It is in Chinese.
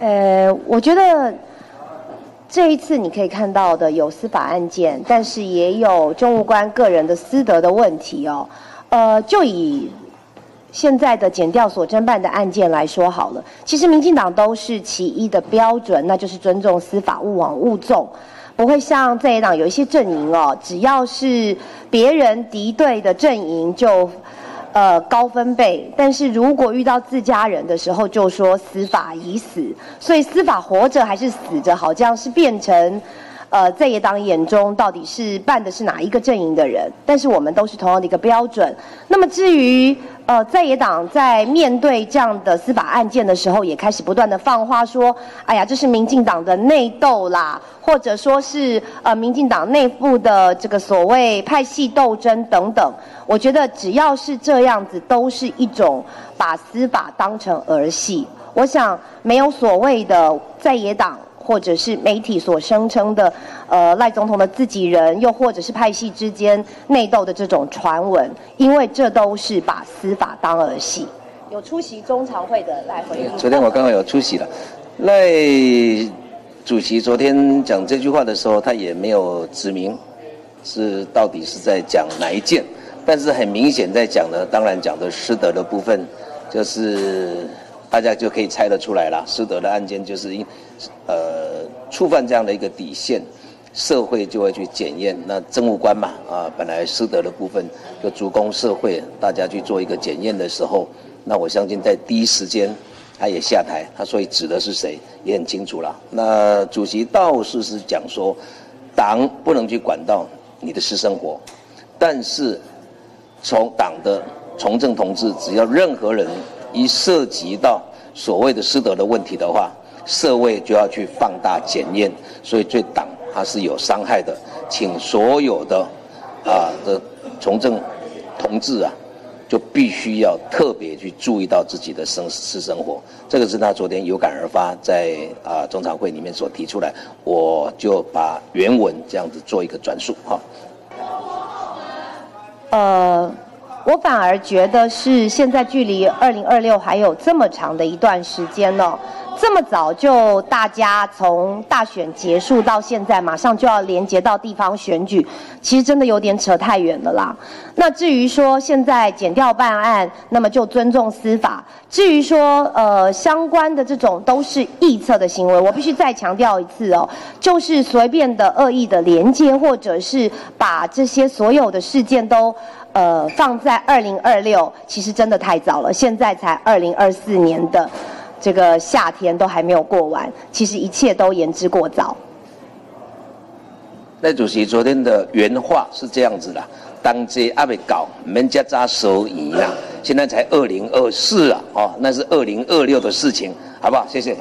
呃，我觉得这一次你可以看到的有司法案件，但是也有政务官个人的私德的问题哦。呃，就以现在的检调所侦办的案件来说好了，其实民进党都是其一的标准，那就是尊重司法、勿往勿纵，不会像在野党有一些阵营哦，只要是别人敌对的阵营就。呃，高分贝，但是如果遇到自家人的时候，就说司法已死，所以司法活着还是死着，好像是变成。呃，在野党眼中到底是办的是哪一个阵营的人？但是我们都是同样的一个标准。那么至于呃，在野党在面对这样的司法案件的时候，也开始不断的放话说：“哎呀，这是民进党的内斗啦，或者说是呃，民进党内部的这个所谓派系斗争等等。”我觉得只要是这样子，都是一种把司法当成儿戏。我想没有所谓的在野党。或者是媒体所声称的，呃，赖总统的自己人，又或者是派系之间内斗的这种传闻，因为这都是把司法当儿戏。有出席中常会的来回应。昨天我刚好有出席了，赖主席昨天讲这句话的时候，他也没有指明是到底是在讲哪一件，但是很明显在讲的，当然讲的师德的部分，就是。大家就可以猜得出来了，师德的案件就是因，呃，触犯这样的一个底线，社会就会去检验。那政务官嘛，啊，本来师德的部分就主攻社会，大家去做一个检验的时候，那我相信在第一时间他也下台，他所以指的是谁也很清楚了。那主席倒是是讲说，党不能去管到你的私生活，但是从党的从政同志，只要任何人。一涉及到所谓的师德的问题的话，社会就要去放大检验，所以对党它是有伤害的，请所有的啊的从政同志啊，就必须要特别去注意到自己的生私生活。这个是他昨天有感而发，在啊中常会里面所提出来，我就把原文这样子做一个转述哈。呃。我反而觉得是现在距离二零二六还有这么长的一段时间呢，这么早就大家从大选结束到现在，马上就要连接到地方选举，其实真的有点扯太远了啦。那至于说现在减掉办案，那么就尊重司法；至于说呃相关的这种都是臆测的行为，我必须再强调一次哦，就是随便的恶意的连接，或者是把这些所有的事件都。呃，放在二零二六，其实真的太早了。现在才二零二四年的这个夏天都还没有过完，其实一切都言之过早。赖主席昨天的原话是这样子的：当这阿未搞，门家扎手仪啦。现在才二零二四啊，哦，那是二零二六的事情，好不好？谢谢。